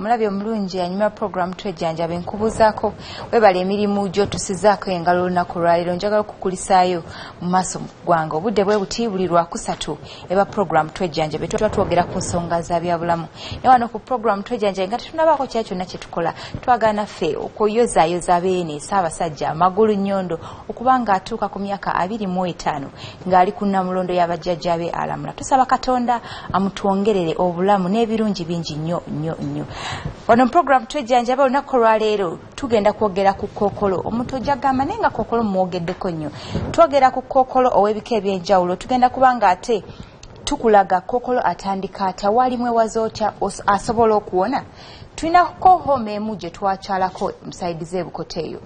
omulabi omulungi anyuma programu twejjanjaba enkubuuzaako webala emirimu gy'otusizaako engalo olunaku lwaliro njagala okukulisaayo mu maaso gwange. Obudde bwe buti buli lwakusatu eba programu twejjanjabe tuba twogera ku nsonga za byabulamu ne wano ku programu twejjanjabe nga tetunabaako kya kyonna kye tukola twagala naffe okuyozaayoza beene saabasajja amagulu nnyondo okuba ng'atuuka ku myaka abiri mu etaano ng'ali ku namulondo y'abajjajja be alamula tusaba katonda amutwongerere obulamu n'ebirungi bingi nnyo nnyo nnyo wano mu programu twejjanjaba olunaku olwaleero tugenda kwogera ku kookolo omuntu ojja gamba naye nga kookolo mumwogeddeko nnyo. Twogera ku kookolo ow'ebika ebyenjawulo tugenda kuba nga ate tukulaga kookolo atandika atya walimu ewaza otya os- asobola okuwona? Tulinako home emu gye twakyalako musaidi z'ebukoto eyo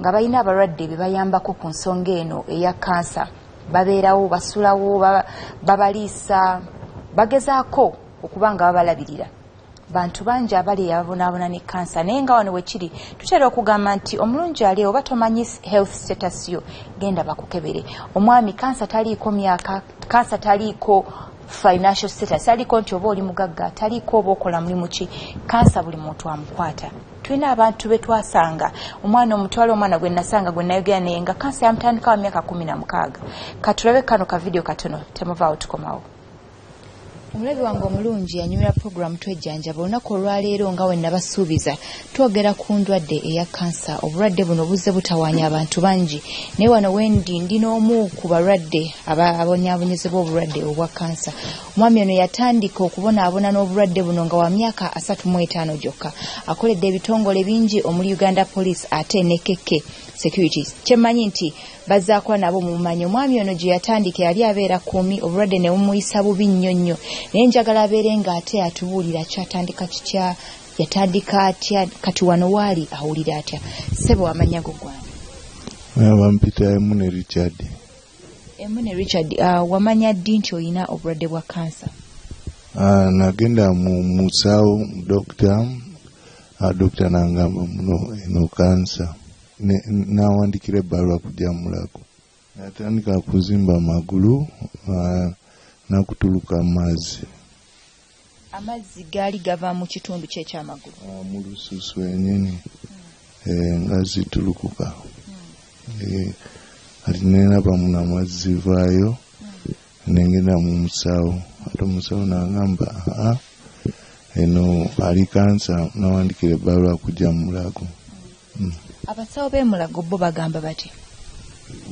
nga balina abalwadde be bayambako ku nsonga eno eya kansa. Babeerawo basulawo baba- babaliisa bagezaako okuba nga babalabirira bantu bangi abali ababonaabona ne kansa naye nga wano wekiri tutera okugamba nti omulungi ali oba tomanyi health status yo genda bakukebere. Omwami kansa taliiko myaka kansa taliiko financial status taliiko nti oba oli mugagga taliiko oba okola mulimu ki? Kansa buli muntu amukwata. Tulina abantu be twasanga. Omwana omutwala omwana gwe nasanga gwe nayogera naye nga kansa yamutandikawo myaka kumi na mukaaga. Katulabe kano ka vidiyo katono temuvaawo tukomawo omulabi wange omulungi anyumira puroguramu twejjanjaba olunaku olwaleero nga we nabasuubiza. Twogera ku ndwadde eya kansa. Obulwadde buno buzze butawaanya abantu bangi. Naye wano wendi ndi n'omu ku balwadde aba- abonyaabonyezebwa obulwadde obwa kansa. Omwami ono yatandika okubonaabona n'obulwadde buno nga wa myaka asatu mu etaano gyokka. Akoledde ebitongole bingi omuli uganda police ate ne keke securities. Kyemmanyi nti bazaakuba nabo mumumanyi omwami ono gye yatandika yali abeera kuumi obulwadde ne bumuyisa bubi nnyo nnyo. Naye njagala abeere ng'ate atubuulira kyatandika kitya yatandika atya kati wano waali awulira atya? Sebo amanya go gwange bampita emu ne richard. Emune richard uh, wamanya ddi nti olina obulwadde bwa kansa? Ah, nagenda mu musawo dokita ah, dokita nangamba muno eno kansa. Ne- nawandikira ebbaluwa kujja mulago natandika kuzimba amagulu ah, nakutuluka amazzi. Amazzi gaali gava mu kitundu kyekyamagulu Ah, mu lususu enyini eh, nga zitulukuka. Eh, ati neraba muno amazzi vaayo nengenda mu musawo. Ate omusawo nangamba aa eno ali kansa nawandikira ebbaluwa kujja mu mulago abasawo b'emulago bo bagamba bati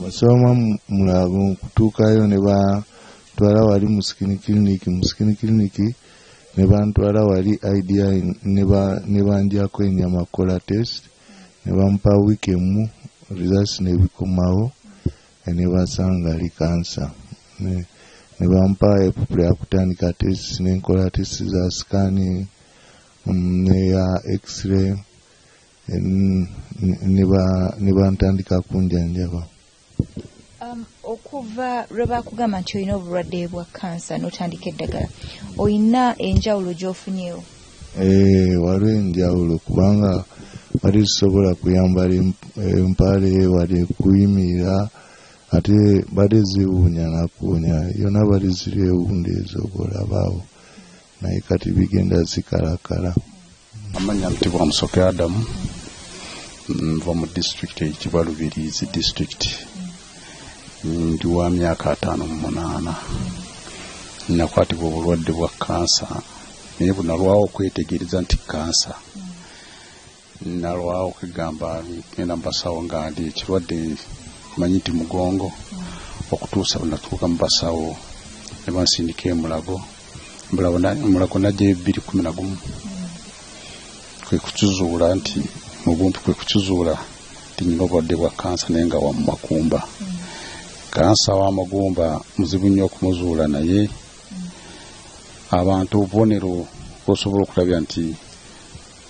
basoma mulago kutuukayo ne batwala wali mu skin clinic mu skin clinic ne bantwala wali idi ne ba- ne banjako enyama kola test ne bampa wiiki emu results ne bikomawo eh, ne basanga ali kansa ne bampa epupula yakutandika test nenkola test za scanning neya x-ray ne ba- ne bantandika kunjanjaba Um, okuva lwe bakugamba nti olina obulwadde bwa kansa n'otandika eddagala olina enjawulo gy'ofunyewo Eh, waliwo enjawulo kubanga bali zisobola kuyambala emp- empale wali kuyimirira ate bali ziwuunya nakuwunya yona bali ziri ewundi ezo bolabaawo naye kati bigenda zikalakala. Amanya ntibwa musoke adamu nva mu disitulikiti eyitibwa lubiriizi disitulikiti ndi wa myaka ataano mu munaana. Nakwatibwa obulwadde bwa kansa naye bunalwawo okwetegereza nti kansa nalwawo okugamba genda mu basawo nga ndi ekirwadde manyi nti mugongo. Okutuusa bwenatuuka mu basawo ne bansindika emulago. Mulago najja ebiri kumi na gumu. Kwe kukizuula nti mu bumpi kwe kukizuula nti nyina obulwadde bwa kansa naye nga wa mu makumba. Kansa w'amagumba muzibu nnyo okumuzuula naye. Abantu obubonero bwosobola okulabya nti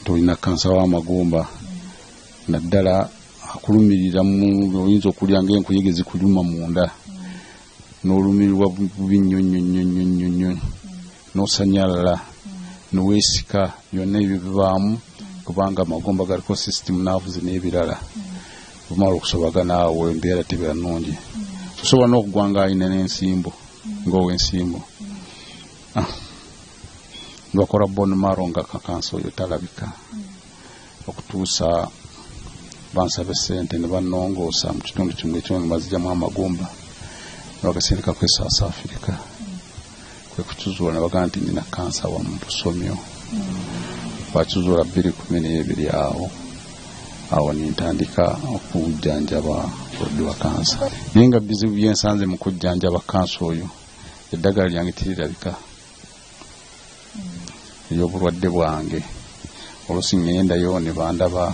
tolina kansa w'amagumba naddala akulumirira oyinza okulya ng'enkuyege zikuluma munda. N'olumirirwa bubi nnyo nnyo nnyo nnyo nnyo nnyo. N'osanyalala. Neweesika byonna ebyo bibaamu kubanga amagomba galiko system naavuzi n'ebirala. Bumala okusobagana awo embeera tebera nnungi osobola n'okugwa nga alina n'ensimbu ng'ow'ensimbu Ah. bakola bon maro nga kakansa oyo talabika. Okutuusa bansaba esente ne banongoosa mu kitundu kimu ekyo nebazijjamu amagumba. Nebakasindika kwe south africa. Kwe kukizuula ne bagamba nti nina kansa wa mu busomyo bakizuula bbiri kumi n'ebiri awo. Awo nintandika okujjanjaba bulwadde wa kansa. Naye nga bizibu byensanze mu kujjanjaba kansa oyo eddagala lyange tirirabika. Eryobulwadde bwange. Olusi ŋŋendayo ne bandaba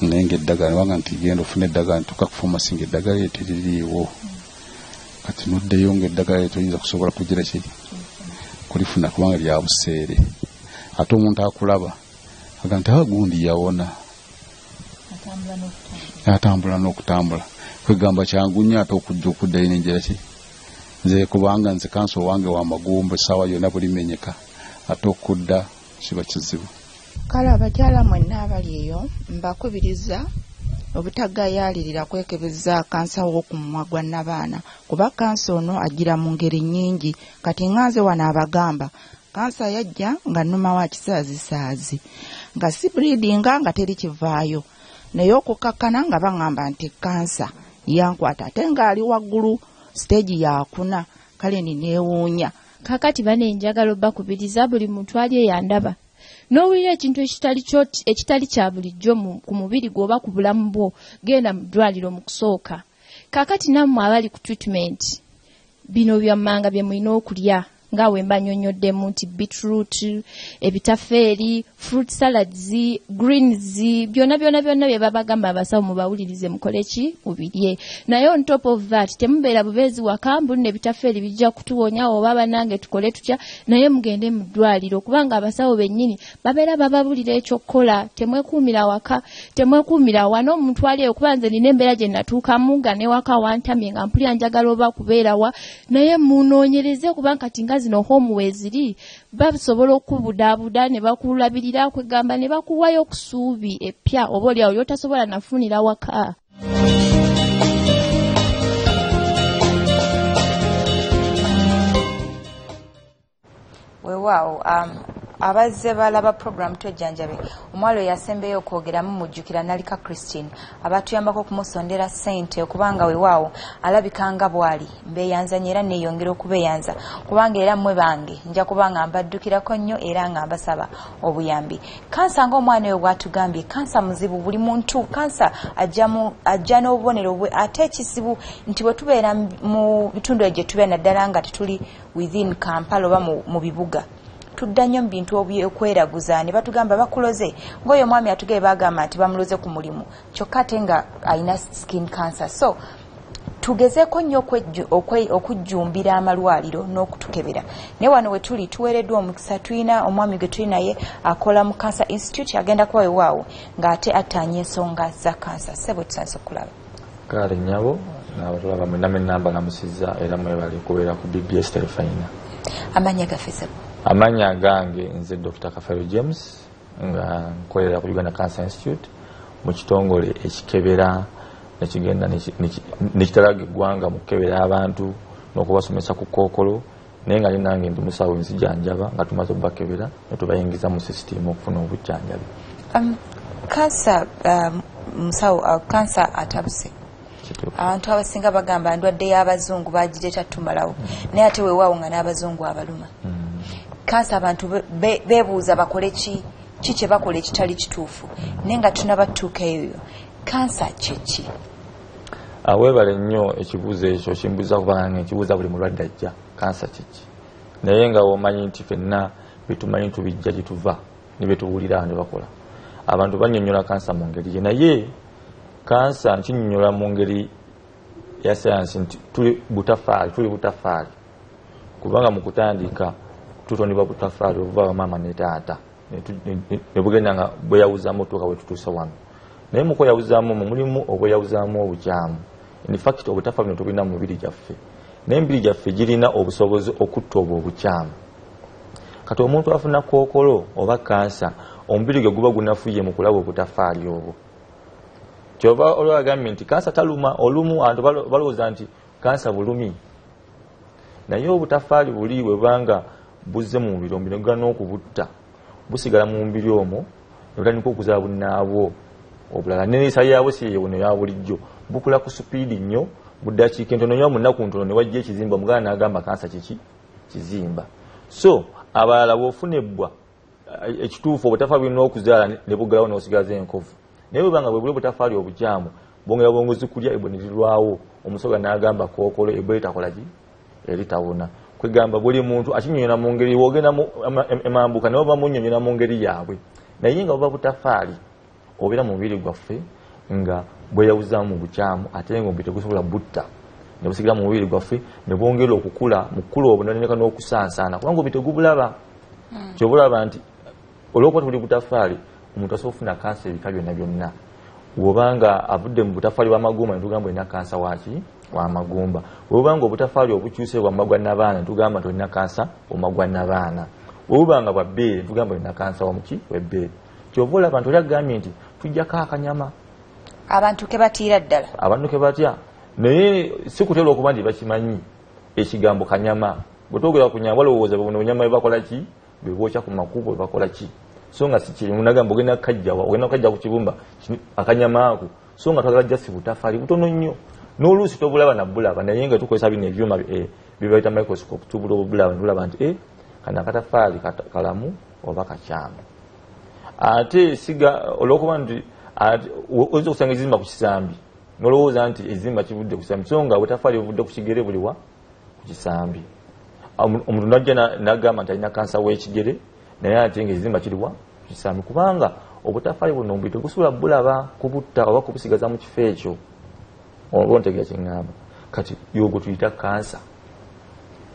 naye nga eddagala nebanga nti genda ofuna eddagala ntukakufuma singa eddagala lyo teririiwo. Kati noddeyo nga eddagala lyo toyinza kusobola kugira ki? Kulifuna kubanga lya buseere ate omuntu akulaba. Aga nti awa gundi yawona. Atambula n'okutambula. Kwegamba kyangu nnyo ate okujja okuddayo nenjera ki? Nze kubanga nze kanso owange wamagumba essaawa yonna bulimenyeka ate okudda kiba kizibu. Kale abakyala mwenna abali eyo mbakubiriza obutagayaalirira kwekebeza kansa w'okumumwa gwa nabaana kuba kansa ono agira mu ngeri nnyingi. Kati ŋŋanze wano abagamba kansa yajja nga nnuma wa kisaazisaazi nga si breedinga nga teri kivaayo. Naye okukkakkana nga baŋŋamba nti kansa yankwata ate ng'ali waggulu siteegi yakuna kale nineewuunya kakati bane njagala obbakubiriza buli muntu ali eyandaba. N'owulira ekintu ekitali kya bulijjo ku mubiri gwoba ku bulamu bwo genda mu ddwaliro mu kusooka. Kakati nammwe abali ku treatment bino byammanga bye mulina okulya nga we mbanyonyoddemu nti beetroot ebitafeeri fruit salads greens byonna byonna byonna bye babagamba abasawo mubawulirize mukole ki? Mubirye. Naye on top of that temubeera bubeezi waka mbuli nebitafeeri bijja kutuwonya oba banange tukole tutya naye mugende mu ddwaliro. Kubanga abasawo bennyini babeera bababulira ekyokukola temwekuumira waka temwekuumira wano. Omuntu ali eyo kuba nze nina embeera gye natuukamu nga newaka wantamye nga mpulira njagala oba kubeerawa naye munoonyereze kuba kati nga zino home weeziri basobola okubudaabuda ne bakulabirira kwegamba ne bakuwayo okusuubi epya oba oliawo lyotasobola nafunira waka. Weewaawo um, abazze balaba program twejjanjabe omuwala oyo yasembeyo okwogeramu mujjukira nalika christine abatuyambako okumusondera ssente okubanga weewaawo alabika nga bw'ali. Mbeeyanzanya era neeyongera okubeeyanza. Kubanga era mmwe bange nja kuba nga mbaddukirako nnyo era nga mbasaba obuyambi. Kansa ng'omwana oyo bw'atugambye kansa muzibu buli muntu. Kansa ajja n'obubonero bwe ate ekizibu nti bwe tubeera mu- bitundu gye tubeera naddala nga tetuli within kampala oba mu bibuga tudda nnyo mu bintu ebyokweraguza ne batugamba bakuloze. Ngaoyo omwami atugee bagamba nti bamuloze ku mulimu. Kyokka ate nga alina skin cancer. So tugezeeko nnyo okujjumbira amalwaliro n'okutukebera. Naye wano we tuli tuweereddwa omukisa tulina omwami gwe tuli naye akola mu cancer institute agenda kuba wewaawo ng'ate attaanya ensonga za cancer. Se bwe tusanise okulaba. Kale nyabo nabatulaba mwendamu enamba namusizza era mwebale kubeera ku bbs telefayina amannya gaffe sebo amanya gange nze dr. Kafero james nga nkolera ku uganda cancer institute mu kitongole ekikebera nekigenda neki- neki- nekitalaga eggwanga mu kukebera abantu n'okubasomesa ku kookolo naye nga nenange ndi musawo nzijanjaba nga tumaze obakebera netubayingiza mu sisitimu okufuna obujjanjabi. Um, kansa um, musawo uh, kansa atabuse Kituufu. abantu abasinga bagamba ndwadde y'abazungu bagireeta tumalawo naye ate weewaawo nga n'abazungu abaluma kansa abantu be- be- bakole ki? Ki kye bakola ekitali kituufu? Naye nga tunabatuuka eyo. Kansa kyeki Ah, weebale nnyo ekibuuzo ekyo kimbuuza kubanga ekibuuza buli mulwadde ajja. Kansa kiki naye nga womanyi nti fenna bitumanyi tubijja gituva nebetuwulira ne bakola. Abantu banyonyola kansa mu ngeri ye naye kansa nkinyonyola mu ngeri ya sayansi nti tuli butafaali tuli butafaali. Kubanga mu kutandika tutondebwa butafaali obuva bamaama ne taata. Ne tu- ne- ne- ne bugenda nga bweyawuzamu otuuka bwe tutuuse wano. Naye mu kweyawuzaamu omwo mulimu obweyawuzaamu obukyamu. Infact obutafaali ne tubulina mu mibiri gyaffe. Naye emibiri gyaffe girina obusobozi okutta obwo obukyamu. Kati omuntu afuna kookolo oba kansa omubiri gwe guba gunafuye mu kulaba obutafaali obwo. Kyova olwagambye nti kansa taluma olumu abantu balo- balowooza nti kansa bulumi. Naye obutafaali buli bwebanga buzze mu mubiri omubiri negugala n'okubutta busigala mu mubiri omwo nebutandika okuzala bunaabwo obulala neneyisa yaabwo siyewono ya bulijjo bukula ku supiidi nnyo budakiika entono nyo munaku ntono ne wajja ekizimba omugala n'agamba kansa kiki kizimba. So abalala bwofunebwa eh, ekituufu obutafaali bulina okuzaala ne- bugalawo n'osigaza enkovu. Naye bwe buli obutafaali obukyamu bwongera bwongozi kulya ebwe ne lirwawo. Omusoga n'agamba kookolo ebwe litakolaki eritawona kwegamba buli muntu akinyonyola mu ngeri wogenda emambuka naye oba munyonyola mu ngeri yaabwe. Naye nga buba butafaali obeera mu mubiri gwaffe nga bweyawuzamu mu bukyamu ate nga omubiri tegusobola butta. Ne busigala mu mubiri gwaffe ne bwongera okukula mu kukula obwo noneka n'okusaansaana kubanga omubiri tegubulaba. Kyoba olaba nti olwokuba tuli butafaali omuntu asobola okufuna kansa ebika byonna byonna. Bwobanga avudde mu butafaali bwamagumba netugamba olina kansa waki wamagumba bwobanga obutafaali obukyuse bwamagwa nabaana netugamba nti olina kansa omagwa nabaana bwobanga bwabbeere netugamba olina kansa wamuki webbeere kyova olaba nti oli agambye nti tujjako akanyama. Abantu ke batiira ddala. Abantu ke batya? Naye si kutera okuba nti bakimanyi ekigambo kanyama. Bwetwogera ku nyama balowooza buno bunyama bwebakola ki? Bwebwokya ku makubo bwebakola ki? So nga si kirimu nagamba ogenda kajjawa ogenda kajja ku kibumba akanyama ako. So nga twagala jasi butafaali butono nnyo n'oluusi tobulaba nabulaba naye nga tukozesa bino ebyuma eh, byebayita microscope tubula obulaba nebulaba nti eh, kano akatafaali kata- kalamu oba kakyamu ate siga olwokuba nti oyinza okusanga ekizimba ku kisambi nolowooza nti ekizimba kivudde ku kisambi so nga bwetafaali buvudde ku kigere buliwa ku kisambi. Omu- omuntu najja na- nagamba nti alina kansa w'ekigere naye ate nga ekizimba kiriwa ku kisambi kubanga obutafaali buno omubiri tegusobola bulaba kubutta oba kubusigaza mu kifo ekyo oba ontegera kyeŋŋamba kati yogo tuyita kansa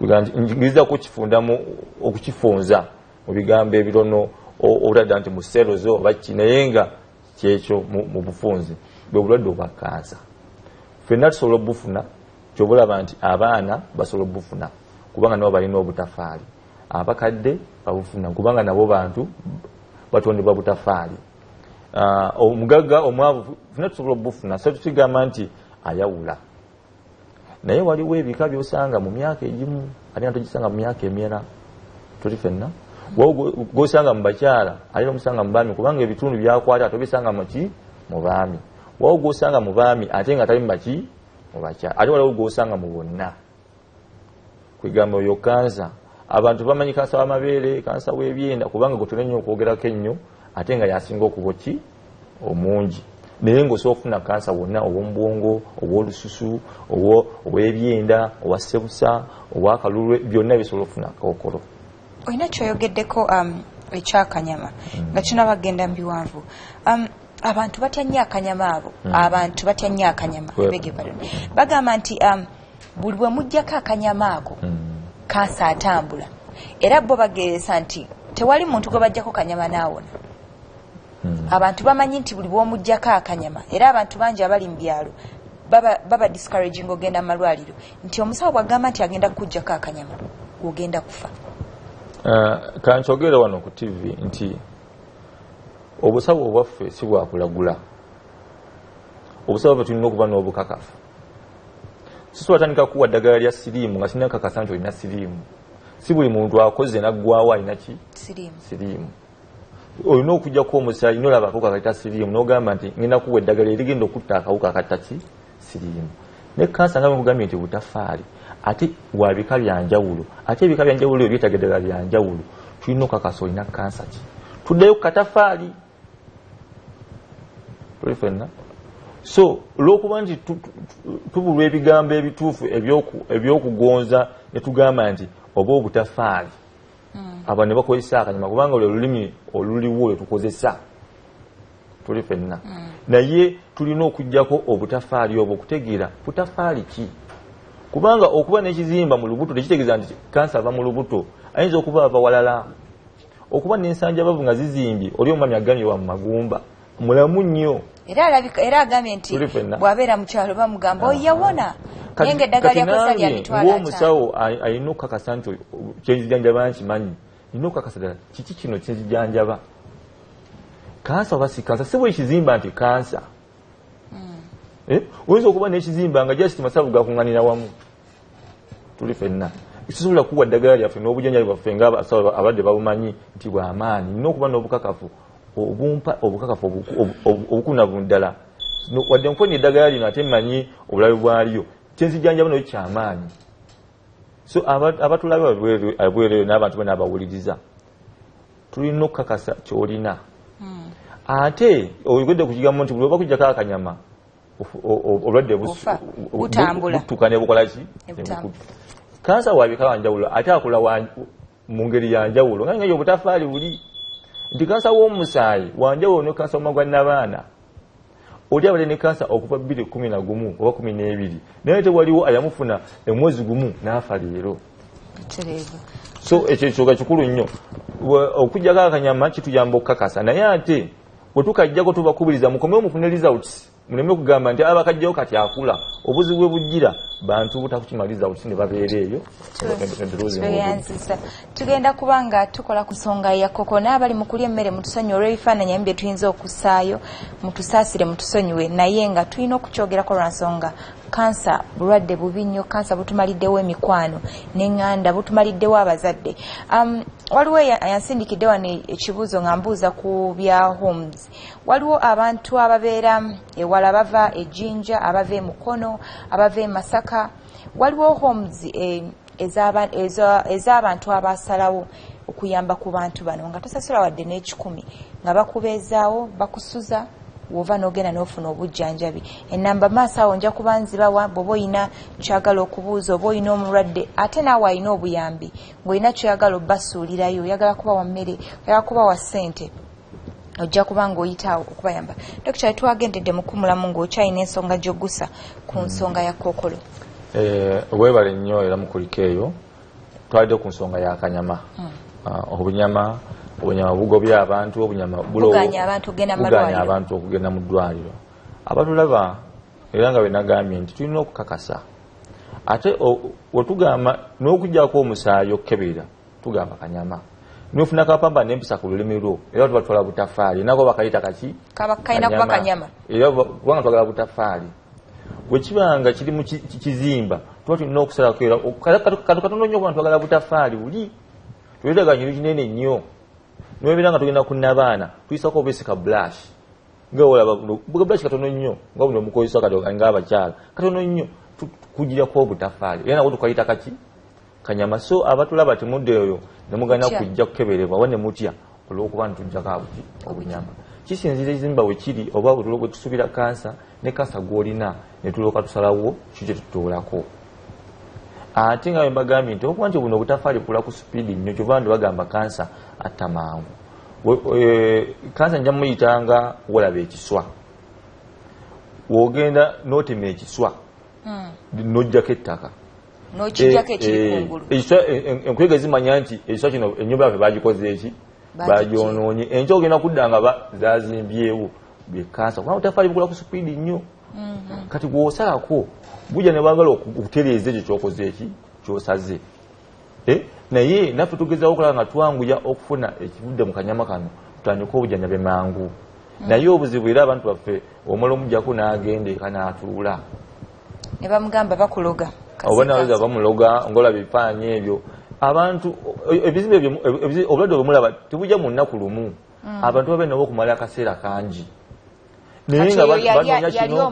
ngiriza kukifundamu okukifunza mu bigambo ebirono obutadda nti mu seroze oba ki naye nga kyekyo mu bufunzi bwe bulwadde obwa kansa ffenna tusobola obufuna kyoba olaba nti abaana basobola obufuna kubanga nabo balina obutafaali abakadde babufuna kubanga nabo bantu batondebwa butafaali omugagga omwavu funa tusobola obufuna so tukigamba nti ayawula. Naye waliwo ebika byosanga mu myaka egimu ate nga togisanga mu myaka emirala tuli fenna gosanga mu bakyala ate nomusanga mu baami kubanga ebitundu byakwata tobisanga muki mu baami. Wawo gosanga mu baami ate nga tali mubaki mu bakyala. Ate waliwo gosanga mu bonna. Kwegamba oyo kansa abantu bamanyi kansa wamabeere kansa webyenda kubanga gwetulina nnyo okwogerako ennyo ate nga yasinga okuba ki? Omungi naye ngaosobola okufuna kansa wonna ow'omubwongo ow'olususu owo- ow'ebyenda owa sebusa owakalulwe byonna bisobola okufuna kookolo olina kyoyogeddeko um, ekyakanyama? Nga kinaba genda mu biwanvu. Um, abantu batya nnyo akanyama abo. Abantu batya nnyo akanyama bege pardon. bagamba nti um, buli bwe muggyako akanyama ako kansa atambula. Era bo bageresa nti tewali muntu gwe bajjako kanyama naawona abantu bamanyi nti buli bwomuggyako akanyama era abantu bangi abali mu byalo baba, baba discouraging ogenda mu malwaliro. Nti omusawo bwagamba nti agenda kukuggyako akanyama ogenda kufa. Uh, kankyogere wano ku tv nti obusawo obwaffe si bwakulagula obusawo bwe tulina okuba n'obukakafu. Sisobola tandika kuwa ddagala lya siriimu nga sina kakasa nti olina siriimu. Si buli muntu akoze naggwawo alina ki? Siriimu olina okujjako omusaayi nolaba akawuka akaita siriimu nogamba nti ngenda kuwa eddagala erigenda okutta akawuka akatta ki? Siriimu. Ne kansa nga bwekugambye nti butafaali ate wa bika byanjawulo ate ebika byanjawulo ebyo byetaaga eddagala lyanjawulo tulina okakasa olina kansa ki? Tuddeyo ku katafaali. Tuli fenna so olwokuba nti tu- tu- tubulwa ebigambo ebituufu ebyoku- ebyokugonza ne tugamba nti oba obutafaali aba ne bakozesa akanyama kubanga lwe lulimi oluliwo lwe tukozesa tuli fenna. Naye tulina okugjako obutafaali obwo okutegeera. Butafaali ki? Kubanga okuba n'ekizimba mu lubuto tekitegeeza nti kansa ava mu lubuto ayinza okuba ava walala. Okuba n'ensanjabavu nga zizimbye oli omwami agambye wa mu magumba. Mulamu nnyo. Era agambye nti ffenna. bw'abeera mu kyalo bamugamba oyawona naye nga eddagala lyakozesa lya mitwalo ataano ng'omusawo ay- alina okukakasa nti kyenzijanjaba nkimanyi nina okukakasa ddala kiki kino kyenzijanjaba kansa oba si kansa si bwe ekizimba nti kansa Eh, oyinza okuba n'ekizimba nga just masavu gakuŋŋanira wamu tuli fenna tusobola kuwa ddagala lyaffe n'obujanjabi bwaffe ngaabasawo abadde babumanyi nti bwamaanyi nina okuba n'obukakafu obumpa obukakafu obuku- obu- obu- obukunavu ddala No- wadde nfunye eddagala lino ate mmanyi obulabe bwalyo kyenzijjanjaba nayo kyamaanyi so aba- abatulabe abwereyo n'abantu bana abawuliriza tulina okukakasa kyolina. Ate oyogedde ku kigambo nti buli oba kujjako akanyama obulwadde bus- Bufa, bu- butambula. butuuka ne bukola ki? Ne butambula. kansa wabika wanjawulo ate akula wa- mu ngeri yanjawulo nga ngayo obutafaali buli. Nti kansa w'omusaayi wanjawulo ne kansa womagwa nabaana oli abadde ne kansa okuva bbiri kumi na gumu oba kumi n'ebiri naye tewaliwo ayamufuna emwezi gumu n'afa leero. So ekyo ekyoga kikulu nnyo. Okujjako akanyama kituyamba okukakasa. Naye ate bwe tukajjako tubakubiriza mukomewo mufune results muleme okugamba nti abakajjawo kati akula obuzibu bwe bujjira bantu butakukima results ne babeera eyo. Tugenda kuba nga tukola ku nsonga ya koko n'abali mu kulya emmere mutusonyiwe olw'ebifaananyi ebimu bye tuyinza okusaayo mutusaasire mutusonyiwe. Naye nga tulina okukyogerako lwa nsonga. Kansa bulwadde bubi nnyo. Kansa butumaliddewo emikwano neŋŋanda butumaliddewo abazadde. Um, waliwo yansindikidde wano ekibuuzo nga mbuuza ku bya homes. Waliwo abantu ababeera ewala bava ejjinja abava emukono abava emasaka waliwo homes eh, ez'aba- eza- ez'abantu abasalawo okuyamba ku bantu bano nga tosasula wadde n'ekikumi nga bakubeezaawo bakusuza wova n'ogenda n'ofuna obujjanjabi. Enamba maaso awo nja kuba nzibawa bw'oba oyina kyagala okubuuza oba oyina omulwadde ate naawe alina obuyambi ng'olina kyoyagala obbasuulirayo oyagala kubawa mmere oyagala kubawa ssente ojja kuba ng'oyitaawo okubayamba. Dokita twagendedde mu kumulamu ng'okyalina ensonga gy'oggusa ku nsonga ya kookolo Eh, weebale nnyo era mukuliko eyo twalidde ku nsonga y'akanyama Ah, obunyama obunyama bugobya abantu obunyama Buganya abantu okugenda mu ddwaliro. Abatulaba era nga bwe nagambye nti tulina okukakasa. Ate wetugamba n'okuggyako omusaayi okukebera tugamba kanyama. Nofuna kapamba nempisa ku lulimi lwo era tubatwala butafaali. Nako bakayita kaki? Kaba kalina kuba kanyama. era ba- kubanga twagala butafaali bwekibanga kiri mu ki- ki- kizimba tuba tulina okusalako era katu katono nnyo kuba twagala butafaali buli twetaaga nyiri kinene nnyo. Nobeera nga tugenda kunabaana tuyisako obesi ka bulash nga olaba bulash katono nnyo nga buno omukozesa kati ngaabakyala katono nnyo kugirako obutafaali era nabwo tukayita kaki? Kanyama so abatulaba temudde oyo nemugana kujja kukeberebwa wa ne mutya? Olwokuba abuki obunyama kisinzira ekizimba we kiri oba bwe bwe tusuubira kansa ne kansa gw'olina ne tulooka tusalawo ki kye tutuulako ate nga bwe mbagambye nti okuba nti buno obutafaali bukula ku supiidi nnyo kyova ndi bagamba kansa atta mangu. We- eh, kansa nja muyitanga walaba ekiswa. Wogenda n'otema ekiswa n'ojjako ettaka. N'okijjako Eh, ekiri eh, kungulu ekiswa- en- en- enkuyege zimanya nti ekiswa kino ennyumba yaffe bagikoze eki? Bagikoze. Bagyonoonye enkya ogenda kudda nga zazimbyewo byekansa kubanga otafaali bukula ku supiidi nnyo. Kati gwosalako bujja ne bwagala oku- okutereeza ekyo kyokoze eki kyosaze. Eh, naye naffe tugezaho okulaba nga twanguya okufuna ekivudde mu kanyama kano tutandike obujanjabe mangu. Naye obuzibu era abantu baffe omala omujjako n'agenda eka n'atuula. Ne bamugamba bakuloga. Oba naweza bamuloga ngaolaba ebifaanyi ebyo abantu e- ebizibu ebyo ebizi- obulwadde bwemulaba tebujja mu nnaku lumu. Abantu babe nabo okumala akaseera kangi. Naye nga banoonya kino,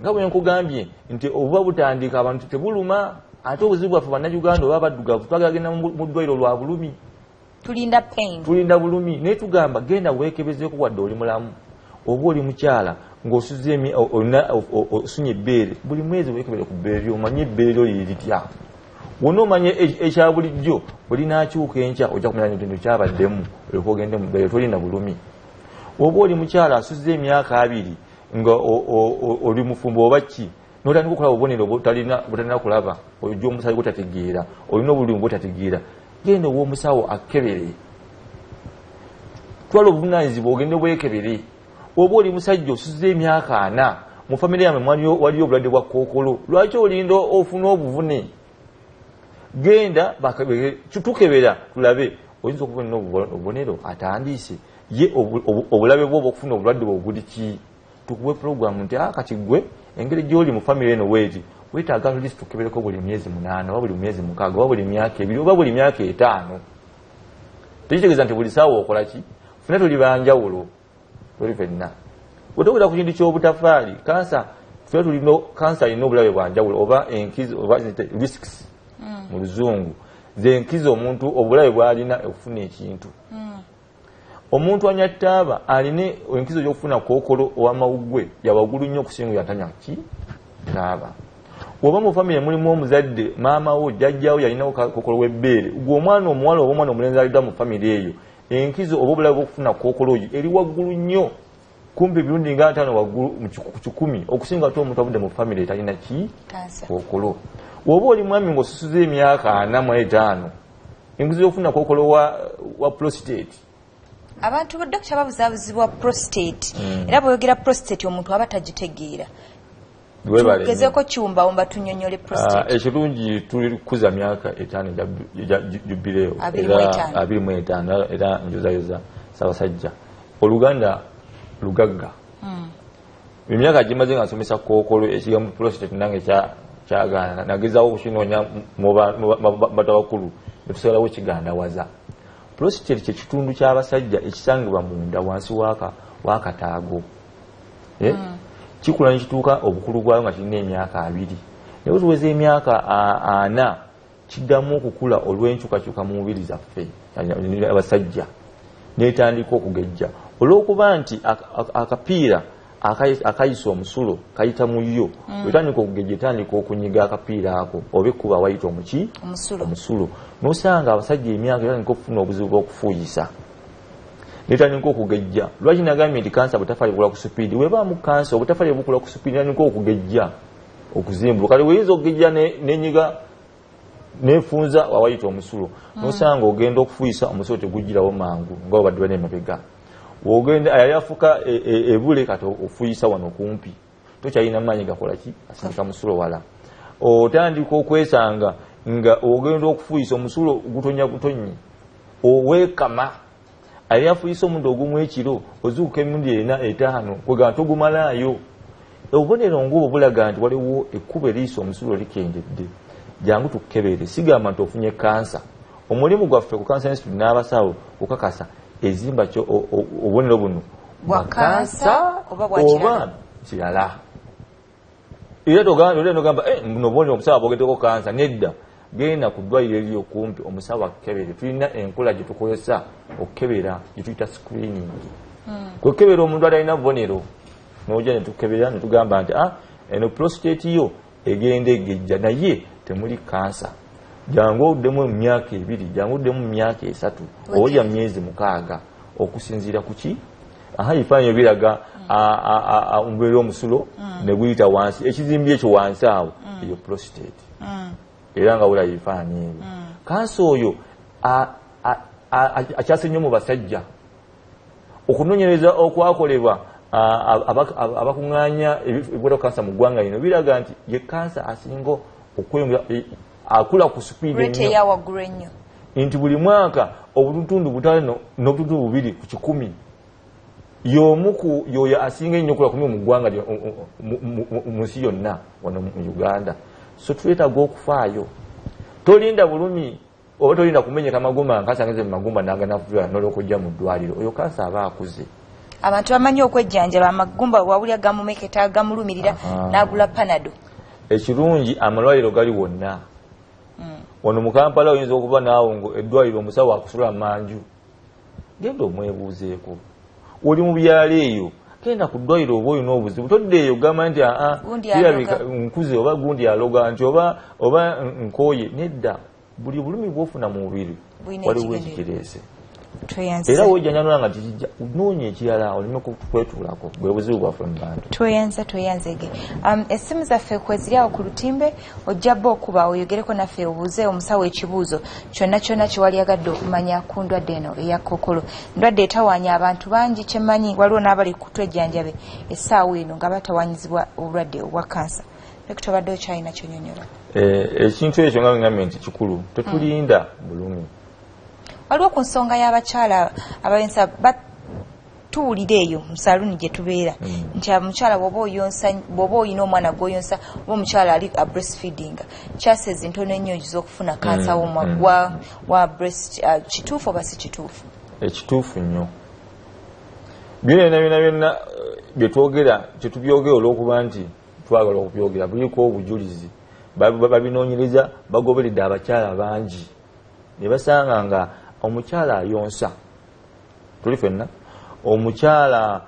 nga bwe nkugambye nti obuba butandika abantu tebuluma ate obuzibu bwaffe bannayuganda oba baddugavu twagala genda mu ddwaliro lwa bulumi. Tulinda pain. Tulinda bulumi. Naye tugamba genda weekebezeeko wadde oli mulamu. Oba oli mukyala ng'osuze emi- o- olina o- o- osunye ebbeere buli mwezi weekebere ku bbeere omanye ebbeere lyo liritya wona omanye e- ekya bulijjo bwe linaakyuka enkya ojja kumanya nti nti kyabaddemu bbeere tolinda bulumi. Oba oli mukyala asuze emyaka abiri nga oli mufumbo oba ki notandika okulaba obubonero butalina kulaba ojja omusayi gwetategeera olina obulumi bwetategeera genda ow'omusawo akebere. Twala obuvunanyizibwa ogende bwekebere oba oli musajja osuze emyaka ana mu famire yamwe waliyo obulwadde bwa kookolo lwaki olinda ofuna obuvune genda tukebera tulabe oyinza okuba obubo- obubonero atandiise. Ye obu- obu- obulabe bwo obwokufuna obulwadde bwe buli ki? Tukuwe puroguramu nti "Ah, kati gwe engeri gyoli mu famire eno weeti wetaaga list tukebereko buli myezi munaana oba buli myezi mukaaga oba buli myaka ebiri oba buli myaka etaano. Tekitegeeza nti buli saawa okola ki? Funa tuli banjawulo toli fenna wetowera ku kintu kyobutafaali kansa funa tulina kansa alina obulabe bwanjawulo oba enkizo oba risks mu luzungu. Zenkiza omuntu obulabe bwalina okufuna ekintu. Omuntu anywa taaba alina enkizo gyokufuna kookolo owamawuggwe yawagulu nnyo okusinga yatanya ki? Taaba oba mu famire mulimu omuzadde maamawo jjajjawo yalinawo kookolo webbeere gwe omwana omuwala oba omwana omulenzi alidda mu famire eyo enkizo oba obulabe bwokufuna kookolo oyo eri waggulu nnyo. Kumpi ebirundi nga ataano waggulu ku kikumi okusinga ate omuntu avudde mu famire etalina ki? Kookolo woba oli mwami ng'osusuza emyaka ana mu etaano enkizo yokufuna kookolo wa, wa prostate. Abantu badokita babuzaabuzibwa prostate. Era bweyogera prostate omuntu aba tagitegeera. Tugezeko kiwumbawumba tunyonyole Ah, ekirungi tuli kukuza myaka etaano egya ju- egya ju- jubileo. Abiri mu etaano. era njozayoza sabasajja oluganda lugagga. Emyaka gimaze nga nsomesa kookolo ekigambo prostate nange kyagaana nagezawo okukinoonya mu ba- mu ba- mu bato bakulu netusalawo kigandawaza. Prostate kyekitundu kyabasajja ekisangibwa munda wansi waka- wakataago. Eh? kikula nekituuka obukulu bwayo nga kirina emyaka abiri. Naye tuweza emyaka ana kiddamu okukula olw'enkyukakyuka mu mubiri zaffe abasajja netandika okugejja. Olw'okuba nti ak- ak- akapiira akayi- akayisa omusulo kayita mu yo etandika okugejja etandika okunyiga akapiira ako oba ekkuba wayita omuki? Omusulo nosanga abasajja emyaka etandika okufuna obuzibu bw'okufuuyisa. Netandika okugejja. Lwaki nagambye nti kansa butafaali bukula ku supiidi webaamu kansa obutafaali bukula ku supiidi natandika okugejja okuzimbula kale weyinza okugejja ne- nenyiga nefunza awayita omusulo nosanga ogenda okufuuyisa omusulo tegugirawo mangu nga obadde bane emabega wogenda yali afuka e- e- ebule kati ofuuyisa wano kumpi tokyalina maanyi gakola ki? Asindika musulo wala. Otandika okwesanga nga ogenda okufuuyisa omusulo gutonya butonyi oweekama ali afuuyisa omuntu ogumu ekiro ozuukuka emirundi ena etaano kwega nti ogumalaayo obubonero ngaobwo bulaga nti waliwo ekkubo eriisa omusulo likendedde. Jangu tukebere sigamba nti ofunye kansa. Omulimu gwaffe ku kansa institute n'abasawo okakasa ezimba kyo obubonero buno? Bwa kansa oba kirala? era nogamba eh buno obubonero omusawo abogeddeko kansa nedda genda ku ddwaliro eriri okumpi omusawo akebere tulina enkola gye tukozesa okukebera gye tuyita screening. Kwekebera omuntu atalina bubonero nojja netukebera netugamba nti ah eno prostate yo egenda egejja naye temuli kansa jangu oddemu mu myaka ebiri jangu oddemu mu myaka esatu. Mu myezi mukaaga okusinziira ku ki aha ebifaananyi biraga a- a- a- a- omubiri omusulo ne guyita wansi ekizimbi ekyo wansi awo eyo prostate. Era nga wulaba ebifaananyi ebyo kansa oyo a- a- a- a- akyase nnyo mu basajja. Okunoonyereza okwakolebwa abakuŋŋaanya ebikwata kansa mu ggwanga lino biraga nti ye kansa asinga okweyongera akula ku supiidi rate ennyo. nti buli mwaka obutundu butaano n'obutundu bubiri ku kikumi y'omu ku yoyo asinga ennyo okula kumi mu ggwanga mu- nsi yonna wano mu uganda. So twetaaga okufaayo tolinda bulumi oba tolinda kumenyeka magumba nkasangize mu magumba naganafula nolwokujja mu ddwaliro oyo kansa aba akuze. Abantu bamanyi okwejjanjaba amagumba wawulira gamumeketa agamulumirira n'agula panado. Ekirungi amalwaliro gali wonna wano mu kampala oyinza okuba naawe ngo eddwaliro omusawo akusula manju. Genda omwebuuzeeko. Oli mu byalo eyo? Genda ku ddwaliro oba olina obuzibu. Toddeeyo gamba nti aa Gundi kirabika aloga. nkuze oba gundi aloga nti oba oba nkooye nedda buli bulumi bwofuna mu mubiri waliwo ekikireese era wojjanjanula nga tikijja noonya ekirala olina okwetuulako bwe buzibu bwaffe mu bantu. Tweyanza tweyanzege um, essimu zaffe kweziri awo ku lutimbe ojja bba okuba oyogereko naffe obuuze omusawo ekibuuzo kyonna kyonna kyewali agadde okumanya ku ndwadde eno eya kokolo ndwadde etawaanya abantu bangi kyemmanyi waliwo n'abali kutwejjanjabe essaawa eno nga batawanyizibwa obulwadde obwa kansa. Dokita obadde okyalina kyonyonyola Eh, ekintu ekyo nga ngambye nti kikulu tetulinda bulumi waliwo ku nsonga y'abakyala abalensa tuwulira eyo mu saluni gye tubeera. Nti omukyala bw'oba oyina omwana gw'oyonsa oba omukyala ali a breastfeeding chances ntono ennyo z'okufuna kansa w'omwa wa, wa breast uh, kituufu oba si kituufu? Ekituufu nnyo. Byonna byonna byonna eh, byetwogera tetubyogera olw'okuba nti twagala okubyogera buliko obujulizi. Ba- ba- babinoonyereza bagoberedde abakyala bangi. Ne basanga nga omukyala ayonsa. Tuli fenna omukyala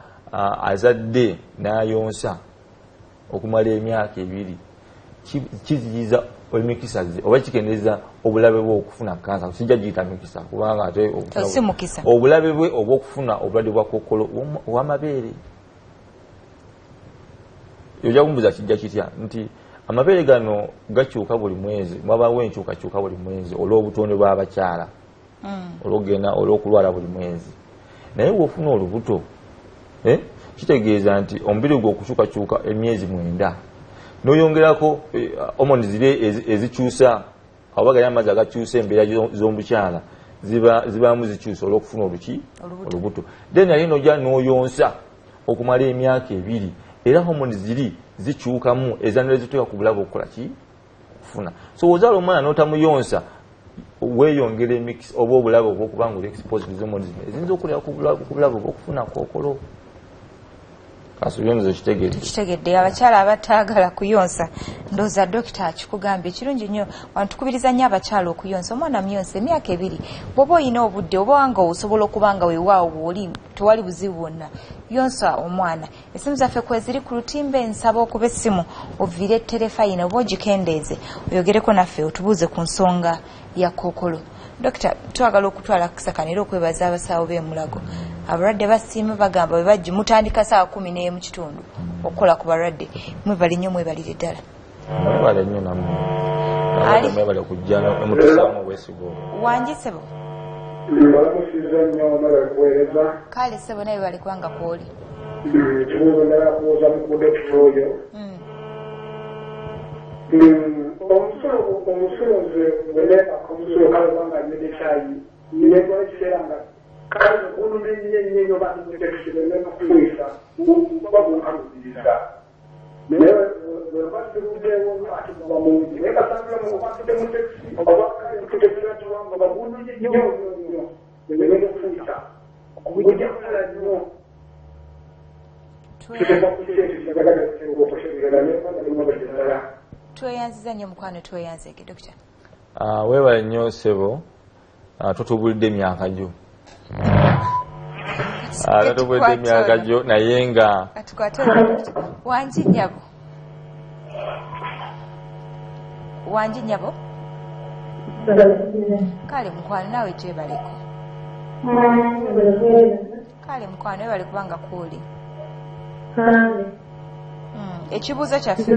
azadde n'ayonsa okumala emyaka ebiri. Ki- kiziyiza emikisa ze oba kikendeeza obulabe bwe okufuna kansa sijja giyita mikisa kubanga ate obulabe bwe obwokufuna obulwadde bwa kokolo ow'amabeere ojja kumbuza kijja kitya nti amabeere gano gakyuka buli mwezi mwabawo enkyukakyuka buli mwezi olw'obutonde bw'abakyala olwogenda olw'okulwala buli mwezi naye bw'ofuna olubuto eh, kitegeeza nti omubiri gwe okukyukakyuka emyezi mwenda noyongerako omoni ziri ezi- ezikyusa oba gali amazzi agakyusa embeera zo- z'omukyala ziba- zibaamu zikyusa olw'okufuna oluki? Olubuto. then ate nojja n'oyonsa okumala emyaka ebiri era homoni ziri zikyukamu ezanira zituuka ku bulabe okukola ki? Okufuna. So ozaala omwana n'otamuyonsa weeyongera emikisi oba obulabe obwokuba nga oli exposed hormones zino. Eziyinza okulera ku bulabe ku bulabe obwokufuna kookolo kasubyonizo kitegeere. Kitegedde abakyala abataagala kuyonsa ndooza dokita akikugambye kirungi nnyo. Wantukubiriza nnyo abakyala okuyonsa. Omwana muyonsa emyaka ebiri. Bw'oba olina obudde oba nga osobola okuba nga weewaawo bwoli tewali buzibu bwonna yonsa omwana. Essimu zaffe kweziri ku lutimbe nsaba okuba essimu oviire terefayina oba ogikendeeze. Oyogereko naffe otubuuze ku nsonga ya kookolo dokita twagala okutwala kusakana era okwebaza abasawo b'emulago abalwadde basiima bagamba bwe bajji mutandika saawa kumi n'emu kitundu okukola ku balwadde. Mwebale nnyo mwebalire ddala. Mwebale nnyo nammwe. Mwebale kujja mutusaamu obwesigo. Wangi sebo? Mbalamusiza nnyo nolwekuweereza kale sebo naye bali kubanga kwoli kibuuzo ndala kubuuza mukude kitooyo omusulo omusulo nze bweneebaka omusulo kale kubanga nyine kyayi nyinegwa ekiseera nga kale kunumye nnyo nnyo bamutekisire nekukwisa kuba bunkalubiriza naye webasiruddewo ati muba mungi naye kasambira mu batudde mu tekisi oba kale ntutekera tiwanga babunulye nnyo nnyo nnyo nenekukwisa okujja kulala nnyo tuteka kukyekyo kyagala okutegeera naye kubanga nimwabadde tweyanziza nnyo mukwano tweyanzege dokita? Ah, weebale nnyo sebo Ah, totubulidde emyaka gyo. Ah, totubulidde emyaka gyo naye nga wangi nnyabo kale mukwano naawe gyebaleko. Kale mukwano webale kubanga kwoli Mm, ekibuuzo kyaffe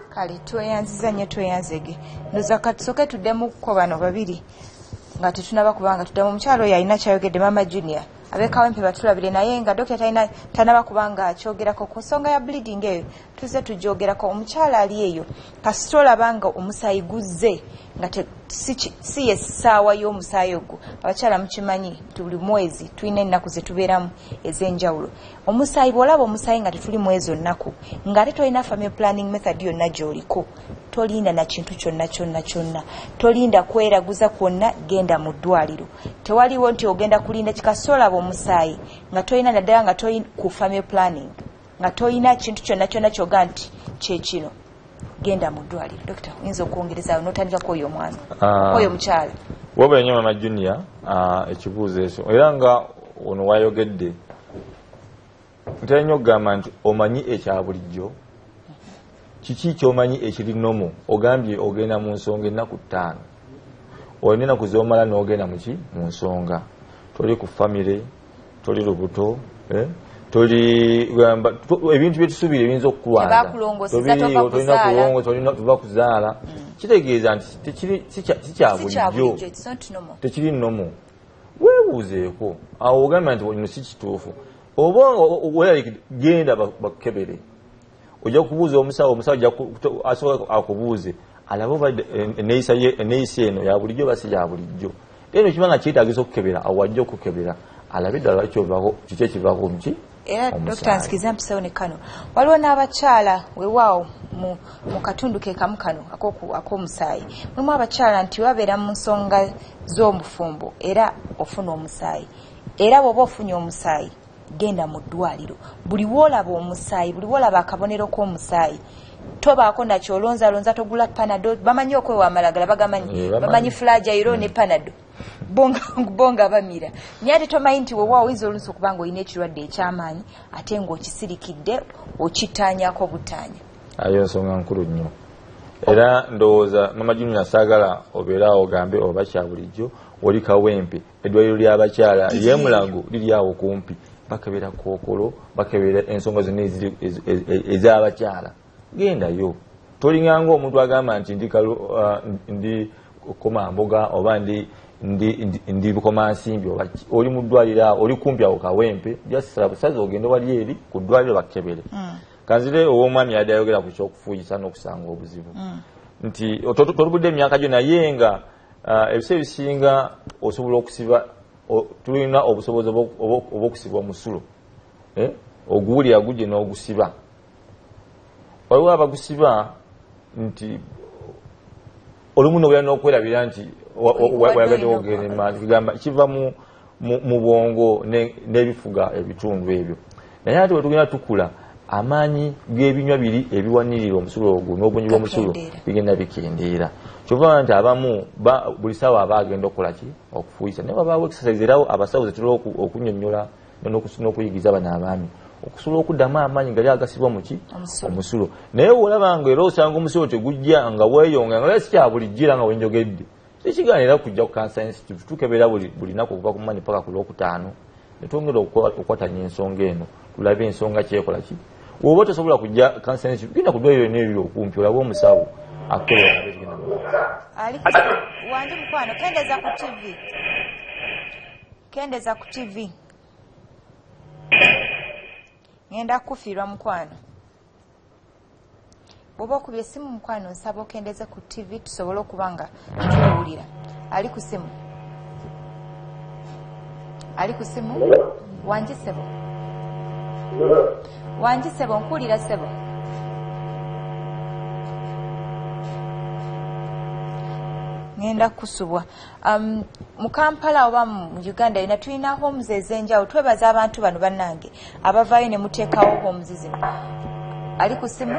kale tweyanziza nnyo tweyanzege. Ndoza katusooke tuddemukko bano babiri nga tetunaba kubanga tuddemu omukyalo oyo alina kyayogedde mama junior. Abekawempe batulabire naye nga dokita tanaba kubanga akyogerako ku nsonga ya bleeding eyo. Tuze tugyogerako omukyala ali eyo kasita olaba nga omusaayi guzze nga si ye ssaawa y'omusaayi ogwo abakyala mukimanyi buli mwezi tulina ennaku ze tubeeramu ez'enjawulo. Omusaayi bw'olaba omusaayi nga tetuli mu ezo nnaku ng'ate tolina family planning method yonna gy'oliko tolinda na kintu kyonna kyonna kyonna. Tolinda kweraguza kwonna genda mu ddwaliro. Tewaliwo nti ogenda kulinda kikasita olaba omusaayi nga tolina naddala nga ku family planning nga tolina kintu kyonna kyonna kyoga nti kyekino genda mu ddwaliro. Dokita oyinza okwongerezaayo n'otandikako oyo omwana Ah. oyo omukyala wabula nnyo mama junior ah, ekibuuzo ekyo. Era nga ono wayogedde ntera nnyo okugamba nti omanyi ekya bulijjo? Kiki kyomanyi ekiri nomo ogambye ogenda mu nsonga ennaku ttaano. Olina enaku zomala n'ogenda muki mu nsonga. Toli ku famire toli lubuto ebintu byetusuubira ebiyinza okukulwaza Tebakulongoseza, Tobiriiwo, tova tolina kuzaala. kuzaala kitegeeza nti si kya- bulijjo. tekiri nnomu weebuuzeeko. Awo ogambye nti kino si kituufu. Oba weeraliki genda ba- bakebere. Ojja kubuuza omusawo omusawo asobola akubuuze. Alabe oba en- enneeyisa ye- enneeyisa eno ya bulijjo oba si ya bulijjo. Eno kiba nga kyetaagisa okukebera awo ajja okukebera. Alabe eddala lwaki ovako kiki ekivako muki era dokita nsikiza mpisawo ne kano waliwo n'abakyala weewaawo mu, mu katundu ke kamu kano ak'omusaayi. Mulimu abakyala nti babeera mu nsonga z'omufumbo era ofuna omusaayi. Era bw'oba ofunye omusaayi genda mu ddwaliro. Buli woolaba omusaayi buli woolaba akabonero k'omusaayi tobaako nakyo olonzalonza togula panado bamanyi okwewa amalagala bagamanyi Eh, bamanyi. fulajairo ne panado. Bonga bonga bamira. Naye ate tomanyi nti weewaawo oyinza oluusi okuba nga olina ekirwadde ekyamaanyi ate ng'okisirikidde okitaanyako butaanya ayo nsonga nkulu nnyo. Era ndowooza mama junior saagala obeerawo ogambe oba kya bulijjo oli kawempe eddwaliro ly'abakyala lyemulago liri awo kumpi. Bakebera kookolo bakebera ensonga zonna ez'abakyala gendayo tolinganga omuntu agamba nti ndi ndi komamboga oba ndi ndi ndi- ndi bukomansimbi oba oli mu ddwaliro awo oli kumpi awo kawempe busazi ogende wali eri ku ddwaliro bakebere kanzire ow'omwami yadde ayogera ku kyokufuuyisa n'okusanga obuzibu. Nti to- to- tolubudde emyaka gyo naye nga ah, ebiseera ebisinga osobola okusiba tulina obusobozi obwo- obwo- obw'okusiba omusulo Eh? oguwulira gujje n'ogusiba waliwo abagusiba nti olumu nobeera n'okwerabira nti wa- wa- wa- wayagadde ogenda emaani kigamba kiva mu- bwongo ne- n'ebifuga ebitundu ebyo. Naye ate bwe tugenda tukula amaanyi g'ebinywa biri ebiwanirira omusulo ogwo n'obungi bw'omusulo bigenda bikendeera kyova nti abamu ba- buli sawa aba agenda okukola ki? Okufuuyisa. Naye wabaawo exercise era abasawo zetulina oku- okunyonnyola n'okus- n'okuyigiza bano abaami okusobola okuddamu amaanyi gali agasibwa muki Omusulo. naye olaba nga era osanga omusulo tegujja nga weeyonga nga si kya bulijjo era nga wenjogedde tekigaanira kujja ku cancer institute tukebera buli naku okuva ku mani paka ku lwokutaano. Netwongera okukwatanya ensonga eno. Tulabe ensonga kyekola ki? Woba tosobola kujja cancer institute genda ku ddwaliro neriri okumpi olabe omusawo akukebera nabe kigenda mu maaso. ali wandi mukwano kendeza ku tv kendeza ku tv ŋenda kufiirwa mukwano. Bw'oba okubye essimu mukwano nsaba okendeze ku tv tusobole okuba nga tuwulira ali ku simu ali ku simu wangi sebo wangi sebo nkuwulira sebo ŋenda kusubwa. Um, mu kampala oba mu uganda yona tulina homes ez'enjawulo twebaza abantu bano bannange abavaayo ne muteekawo homes zino. Ali ku simu?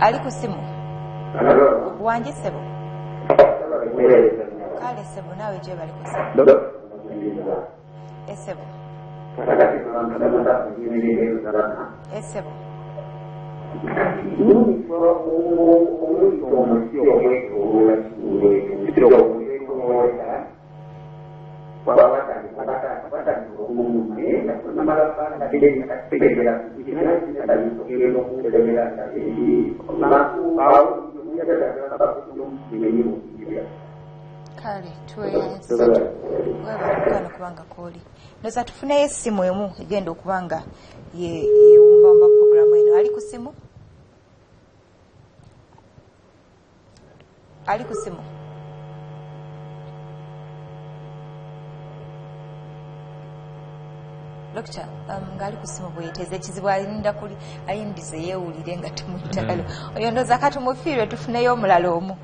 Ali ku simu? Wangi sebo? Kale sebo naawe gye bali ku simu. Esebo esebo kale tuweebala kubanga kooli ndoza tufuneyo essimu emu egenda okuba nga ye- ali ku simu ali ku simu dokita um, ng'ali ku simu bweyeteza ekizibu alinda kuli ayindize yeewulire nga tumutalo. Oyo ndoza katumufiirwe tufuneyo omulala omu.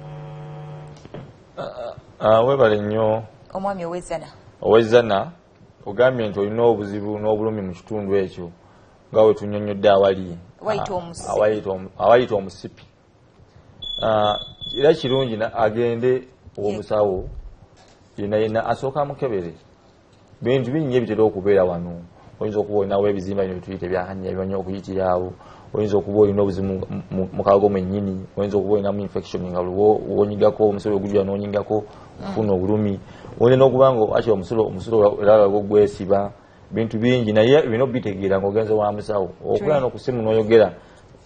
Ah, weebale nnyo. Omwami owezana owezana ogambye nti olina obuzibu n'obulumi mu kitundu ekyo nga we tunyonyodde awali. Awayita omu- awayita omusipi era kirungi na- agende owomusawo yena yena asooka amukebere bintu bingi ebitera okubeera wano. Oyinza okuba olinawo ebizimba bino bituyita ebyahanya bimanyi okuyitira awo. Oyinza okuba olina obuzimu mu- kago mwennyini. Oyinza okuba olinamu infection nga wonyigako omusolo ogujula nonyigako ofuna obulumi. Olina okubanga aki omusulo omusulo era gwesiba bintu bingi naye bino bitegeera ngaogenze wa musawo. Okulana okusimu noyogera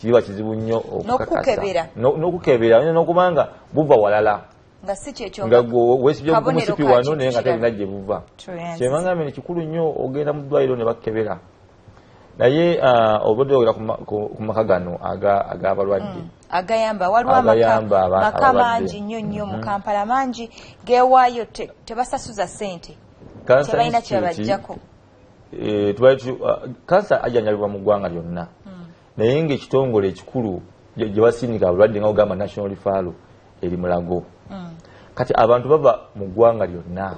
kiba kizibu nnyo N'okukebera. n'okukebera. Olina n'okubanga buva walala. Nga ka wano naye nga talina gye buva. Tuyanze. kyebangambe ni kikulu nnyo ogenda mu ddwaliro ne bakkebera. Naye ah, obadde ogera ku ma- ku ku maka gano aga- ag'abalwadde agayamba. Waliwo amaka maka mangi nnyo nnyo mu kampala. Mangi gewaayo te- tebasasuza ssente. Cancer tebalina kyebajjako kansa ajjanjabibwa mu ggwanga lyonna. Naye ngaekitongole ekikulu gye basindika abalwadde nga ogamba national referral eri mulago. Kati abantu bava mu ggwanga lyonna.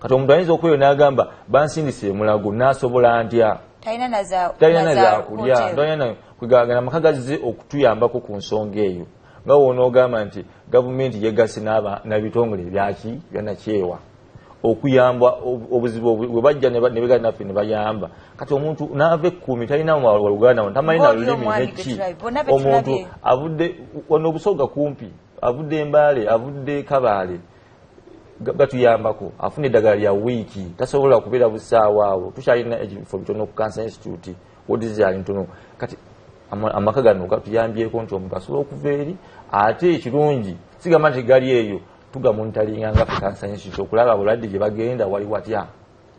Kati omuntu ayinza okweyo n'agamba bansindise e mulago n'asobola ntya? Talina naza talina naza nazakulya kwegagana amaka gazze okutuyambako ku nsonga eyo. Nga wona ogamba nti gavumenti yegase n'ebitongole ebyaki byanakyewa okuyamba ob- obuzibu bwe bajja ne begana naffe ne bayamba. Kati omuntu n'ava ekkumi talina waluganda tamanyi na lulimi neki omuntu avudde wano obusoga kumpi avudde embaale avudde kabaale ga- gatuyambako afuna eddagala lya wiiki tasobola kubeera busaawa awo tukyalina ekifo bitono ku cancer institute wodi zyali ntono kati ama- amaka gano gatuyambyeko nti omuntu asobola okuva eri ate ekirungi sigamba nti gali eyo tugamonitalinga nga ku cancer institute okulaba abulwadde gye bagenda wali watya?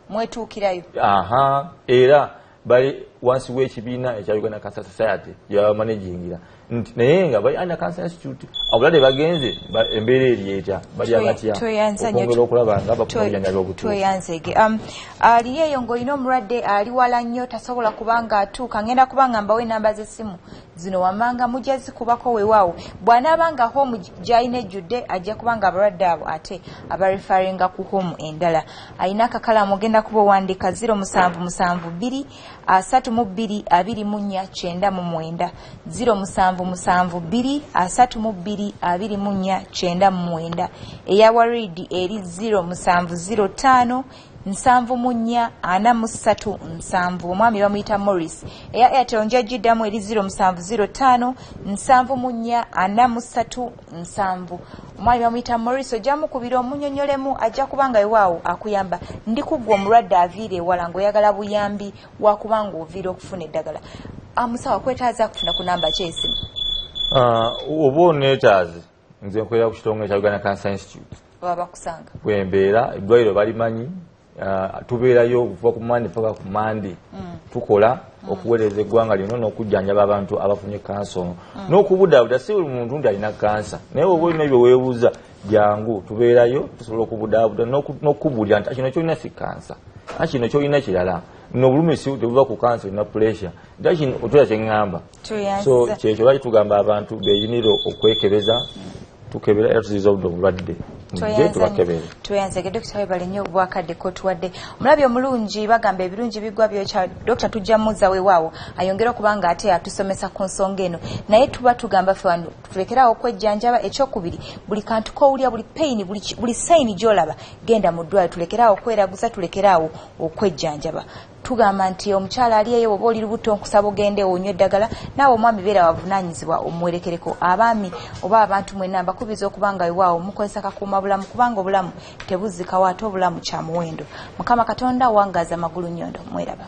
Mwetuukirayo. Aha era bali wansi w'ekibiina ekya uganda cancer society gyebamanagingira nti naye nga bali under cancer institute. Abulwadde bagenze ba- embeera eri etya? Balya batya okwongera okulaba nga bafuna obujjanjabi obutuufu. tweyanzege. Um, ali eyo ng'olina omulwadde ali wala nnyo tasobola kuba nga atuuka. Ngenda kuba nga mbawo enamba z'essimu. Zino wammanga mujja zikubako weewaawo. Bw'anaaba nga home gy'alina ejjudde ajja kuba nga abalwadde abo ate abarefaringa ku home endala. Alina akakalamu ogenda kuba owandiika 0772 asatu mu bbiri abiri mu nnya kyenda mu mwenda. 0772 asatu mu bbiri abiri mu nnya kyenda mu mwenda. Eya waridi eri 0705 nsanvu mu nnya ana mu ssatu nsanvu omwami bamuyita morris. Eya airtel njagiddamu eri 0705 nsanvu mu nnya ana mu ssatu nsanvu. Omwami bamuyita morris ojja mukubira omunyonyolemu ajja kuba nga ewaawo akuyamba ndi kuggwa omulwadde aviira ewala ng'oyagala buyambi wakuba nga oviira okufuna eddagala. Amusawo kwetaaza kufuna ku namba kyesimu Ah, oba oneetaaze nze nkolera ku kitongole kya uganda cancer institute. Baba bakusanga. Bwembeera eddwaliro balimanyi ah, tubeerayo okuva ku mande paka ku mande tukola okuweereza eggwanga lino n'okujjanjaba abantu abafunye kansa ono. N'okubudaabuda si buli muntu nti alina kansa. Naye oba olina bye weebuuza jangu tubeerayo tusobola okubudaabuda n'oku- n'okukubuulira nti "Ah, kino kyolina si kansa. A kino kyolina kirala. No obulumisi tebuva ku kansa olina puresure nti "Ah, kino otula kyeŋŋamba so kyekyo lwaki tugamba abantu beyinire okwekebeza tukebera era tuziza obudde obulwadde tweyanzege dokita webale nnyo obwakadde kotuwadde omulabi omulungi bagamba ebirungi bigwa byokya dokita tujja muzza weewaawo ayongere okuba nga ate atusomesa ku nsonga eno. Naye tuba tugamba ffe wano tulekerawo okwejjanjaba ekyokubiri buli kantu kowulya buli payini buli sayini gyolaba genda mu ddwaliro tulekerawo okweraguza tulekerawo okwejjanjaba tugamba nti omukyala ali eyo oba oli lubuto nkusaba ogende onywe eddagala naawe omwami beera wavunaanyizibwa omuwerekereko abaami oba abantu mwenna mbakubiriza okuba nga wewaawo mukozesa kakuuma bulamu kubanga obulamu tebuzzikawo ate obulamu kya muwendo. Mukama katonda wangaaza magulu nnyondo mweraba